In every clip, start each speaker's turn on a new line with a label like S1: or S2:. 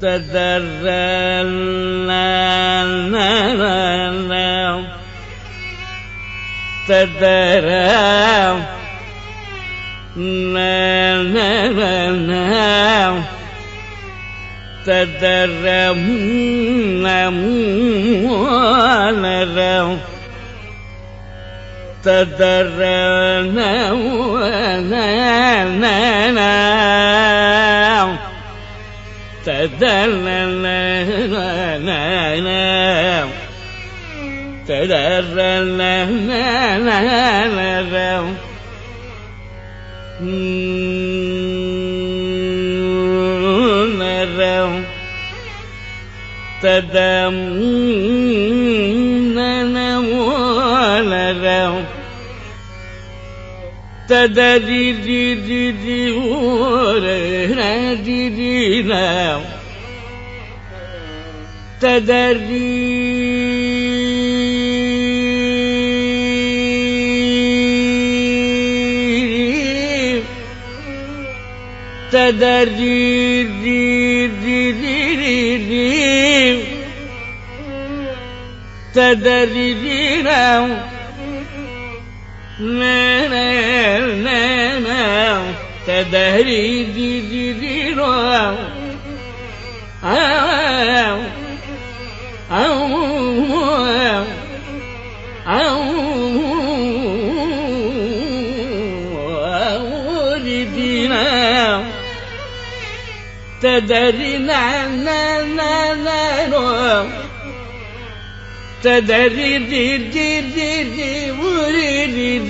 S1: تدرى تدرى تدرى تدرى तदनन तदर्नर तद تدري دي دي دي ورينا دي دينا تدري تدري دي دي دي أو أو أو أو تدري تدري دي دي دي دي وري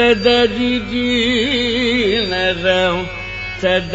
S1: दी नर सद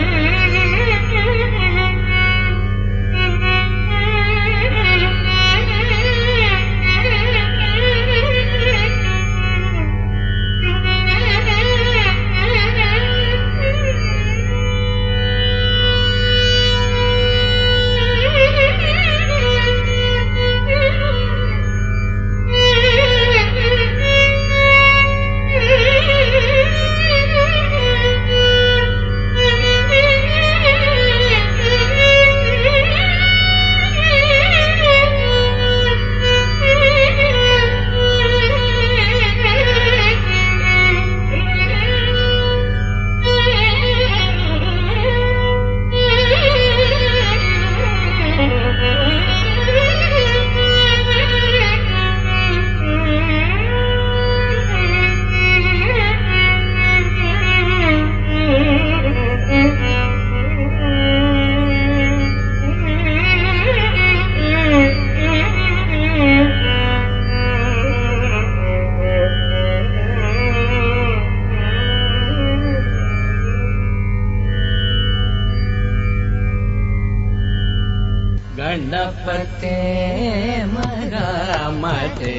S1: मधे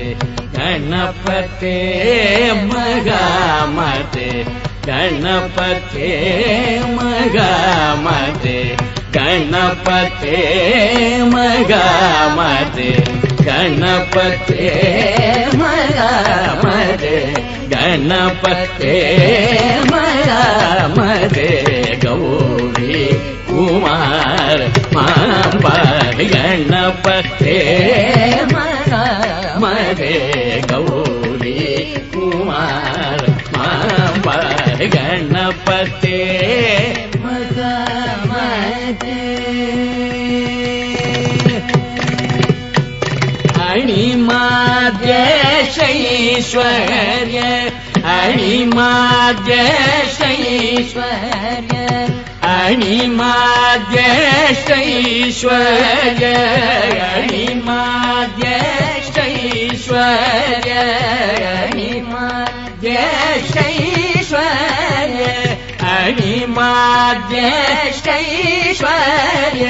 S1: गणपते मगा गणपते मगा गणपते मगा गणपते मया गणपते मया गौरी कुमार गणपते मदे गौरी कुमार मां पाहि गणपते अणिमाद्यशैश्वर्य अणिमाद्यशैश्वर्य अणिमाद्यशैश्वर्य अणिमाद्यशैश्वर्य अणिमाद्यशैश्वर्य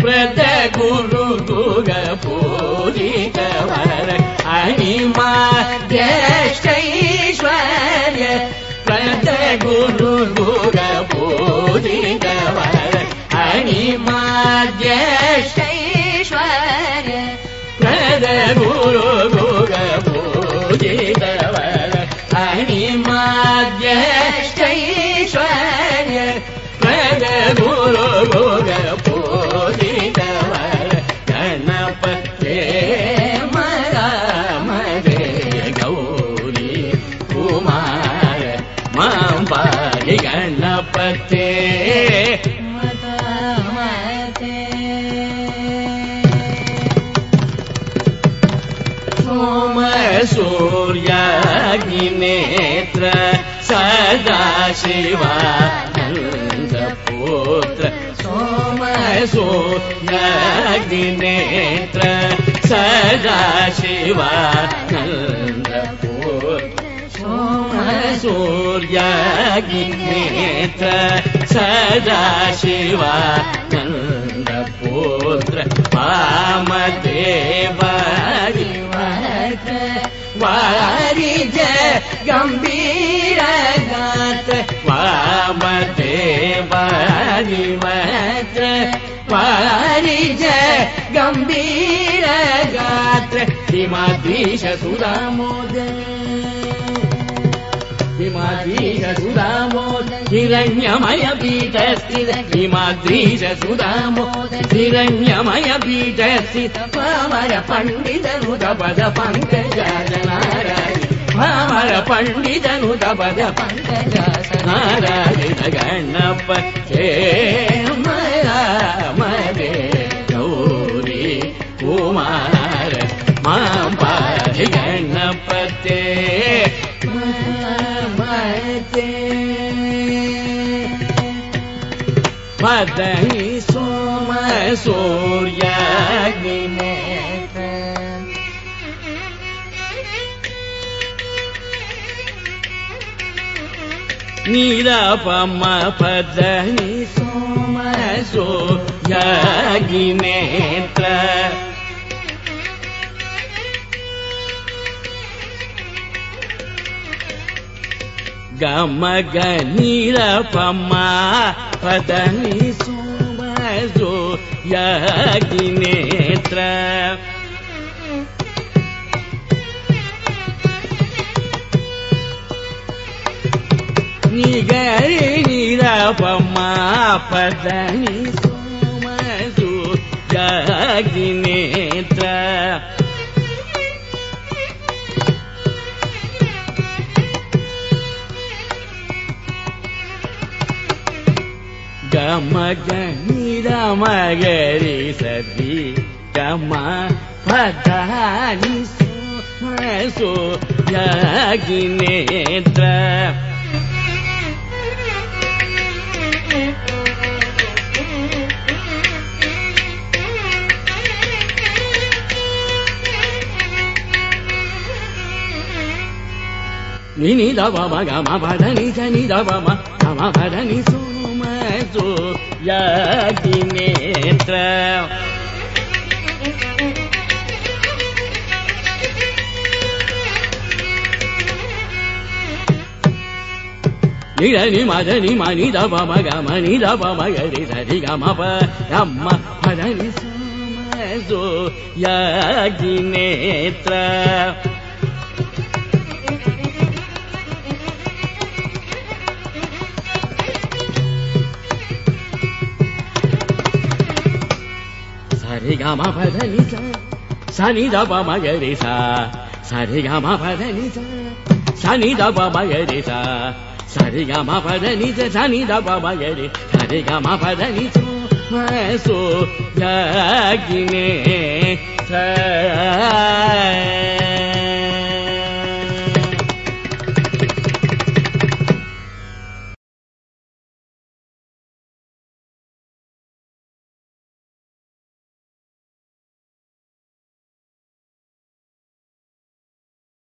S1: व्रत गुरु गुग पूजितवर अणिमाद्यशैश्वर्य व्रत गुरु गुग पूजितवर अणिमाद्यशैश्वर्य व्रत गुरु सोम सूर्याग्निनेत्र सदा शिवानन्दपुत्र सोम सूर्याग्निनेत्र सदा शिवानन्दपुत्र सोम सूर्याग्निनेत्र सदा शिवानन्दपुत्र वामदेवारि वारिज गम्भीर गात्र वामदेवारि वत्र वारिज गम्भीर गात्र हिमाद्रीश सुरामोद हिमाद्रीश सुरामोद हिरण्यमय सुरामोद हिरण्यमय पीठस्थित पामर पण्डितनुत पद पङ्कजाजनारायण पामर पण्डितनुत पद पङ्कजासनारायण गणपते मया मरे गौरी कुमार मां पाहि गणपते मते मदनि सोम सूर्याग्निनेत्र निरपम पदनि सोम सूर्याग्निनेत्र గమగ నీరపమ్మ పదని సుమజో యగినేత్ర. నిగరి నీరపమ్మ పదని సుమజో యగినేత్ర. గమగ నిరమగరి సది గమ పదాని సో యాగినేత్ర నిని గమ పద నిజ ని బాబా గమ పద నిసు tu la dinetra ni ra ni ma da ni ma ni da ba ma ga ma ni da ba ma ga ni sa ni ga ma pa ga ma pa da ni sa ma zo ya dinetra मा सी दाबा मागे देसा सारे गा मा सी दाबा मागे देसा सारेगा मा सी दाबा मागे सारे गा मा सो। जिमे